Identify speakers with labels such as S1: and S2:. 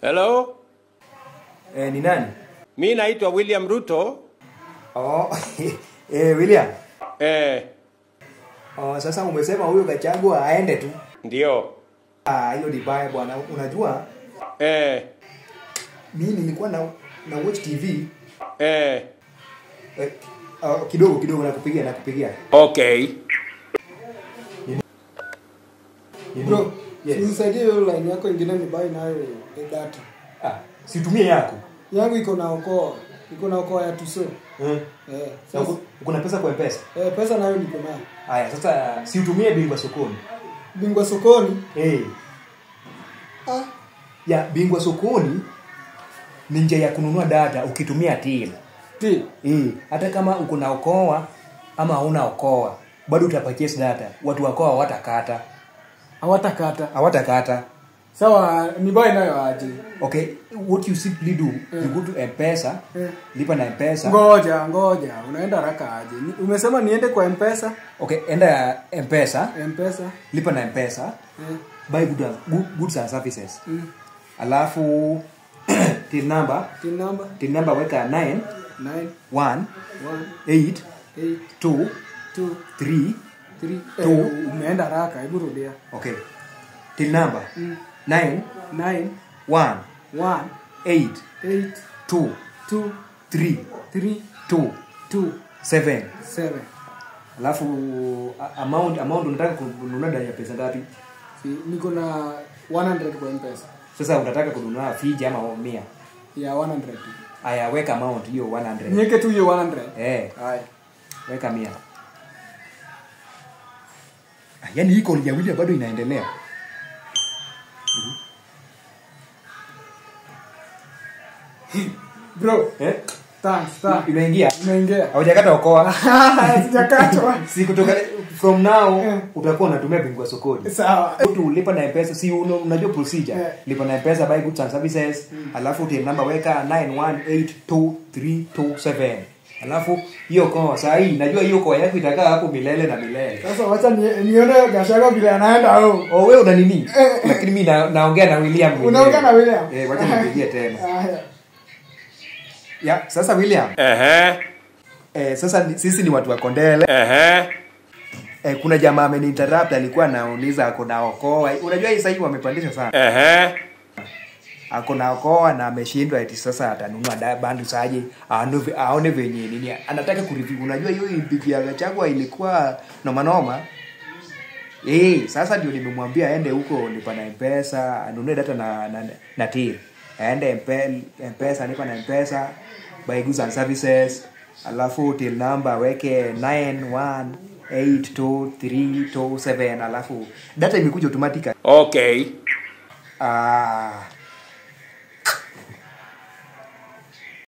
S1: Hello?
S2: Eh, ni nani?
S1: Mi naitwa William Ruto.
S2: Oh, eh, William.
S1: Eh,
S2: Oh, sasa umesema huyo Gachagua aende tu.
S1: ndio.
S2: Ah, hiyo ni baya bwana. Unajua
S1: Eh,
S2: Mi nilikuwa na na watch TV
S1: eh,
S2: eh, uh, kidogo kidogo nakupigia nakupigia.
S1: okay.
S2: Nini?
S3: Bro,
S2: Yes.
S3: nisaidie hiyo line yako ingine ni bai nayo e data.
S2: Ah, situmie yako.
S3: Yangu iko na okoa. Iko na okoa ya tuso.
S2: Eh.
S3: Eh. Sasa,
S2: uko- uko pesa kwa M-Pesa?
S3: eh, pesa nayo niko nayo.
S2: Haya, sasa si utumie bingwa sokoni.
S3: Bingwa sokoni.
S2: Eh.
S3: Ah,
S2: Ya bingwa sokoni ni njia ya kununua data ukitumia tila
S3: ti.
S2: Eh, hata kama uko na okoa ama hauna okoa, bado utapachesi data. Watu wakoa hawatakata.
S3: Hawatakata.
S2: Hawatakata.
S3: Sawa, ni buy nayo aje.
S2: Okay, what you simply do, you go to M-Pesa,
S3: Eh.
S2: lipa na M-Pesa.
S3: Ngoja, ngoja. Unaenda haraka aje? Umesema niende kwa M-Pesa?
S2: Okay, enda M-Pesa,
S3: M-Pesa.
S2: lipa na M-Pesa,
S3: Eh.
S2: buy good, good, goods and services.
S3: Mm.
S2: Alafu till number,
S3: till number
S2: till number weka 9
S3: 9
S2: 1
S3: 1
S2: 8
S3: 8
S2: 2
S3: 2
S2: 3
S3: 3
S2: Two.
S3: eh, umeenda haraka, hebu rudia.
S2: okay. Till number?
S3: Mm.
S2: 9
S3: 9
S2: 1
S3: 1
S2: 8
S3: 8
S2: 2
S3: 2
S2: 3
S3: 3
S2: 2
S3: 2
S2: 7
S3: 7
S2: alafu amount amount unataka kununua ndani ya pesa ngapi?
S3: Si, niko na 100 kwa mpesa.
S2: Sasa unataka kununua fiji ama mia?
S3: Ya 100
S2: aya weka amount hiyo 100
S3: niweke tu hiyo 100
S2: eh.
S3: Haya
S2: weka mia yaani hii call ya William bado inaendelea.
S3: Bro
S2: eh?
S3: thanks thanks.
S2: Imeingia?
S3: Imeingia.
S2: Haujakata okoa?
S3: Sijakatwa.
S2: Si kutoka from now
S3: yeah.
S2: utakuwa unatumia bingwa sokoni.
S3: Sawa.
S2: Na mpesa si uno, unajua procedure.
S3: Yeah.
S2: lipa na mpesa buy goods and services alafu till number weka 91823227 alafu hiyo koa saa hii najua hiyo koa yako itakaa hapo milele na milele.
S3: Sasa wacha nione gashaga vile anaenda au?
S2: Oh wewe una nini? Lakini mimi na, naongea na William
S3: unaongea na William?
S2: Eh wacha nipigie tena. Ya sasa William.
S1: Ehe,
S2: eh, sasa sisi ni watu wa Kondele.
S1: Ehe.
S2: eh, kuna jamaa ameniinterrupt alikuwa anauliza ako na okoa. Unajua hii sasa hivi wamepandisha sana.
S1: Ehe.
S2: Ako na okoa na ameshindwa eti sasa atanunua da- bandu saje aone aone venye nini. Anataka kureview unajua hiyo bibi chagwa ilikuwa noma noma. Eh sasa ndio nimemwambia aende huko lipa na mpesa anunue data na na, na till. Aende mpe, mpesa nipa na mpesa buy goods and services alafu till number weke 91823227 alafu data imekuja automatically
S1: Okay.
S2: ah